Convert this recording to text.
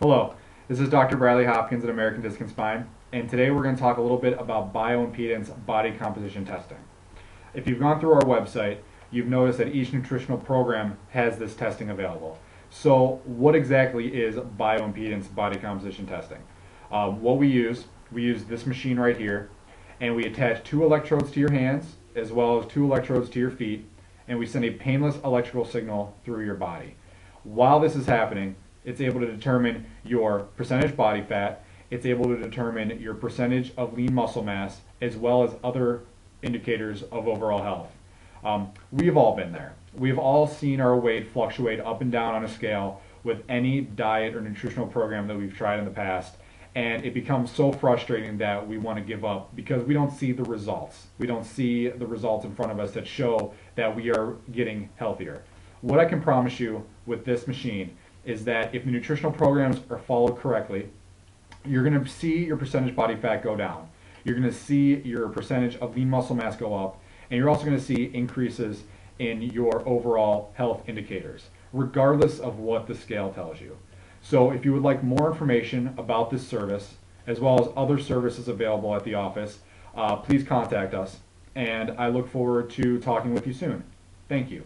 Hello, this is Dr. Bradley Hopkins at American Disc and Spine, and today we're going to talk a little bit about bioimpedance body composition testing. If you've gone through our website, you've noticed that each nutritional program has this testing available. So what exactly is bioimpedance body composition testing? Uh, what we use, we use this machine right here, and we attach two electrodes to your hands as well as two electrodes to your feet, and we send a painless electrical signal through your body. While this is happening, it's able to determine your percentage body fat, it's able to determine your percentage of lean muscle mass, as well as other indicators of overall health. Um, we've all been there. We've all seen our weight fluctuate up and down on a scale with any diet or nutritional program that we've tried in the past. And it becomes so frustrating that we want to give up because we don't see the results. We don't see the results in front of us that show that we are getting healthier. What I can promise you with this machine is that if the nutritional programs are followed correctly, you're going to see your percentage body fat go down. You're going to see your percentage of lean muscle mass go up, and you're also going to see increases in your overall health indicators, regardless of what the scale tells you. So if you would like more information about this service, as well as other services available at the office, uh, please contact us, and I look forward to talking with you soon. Thank you.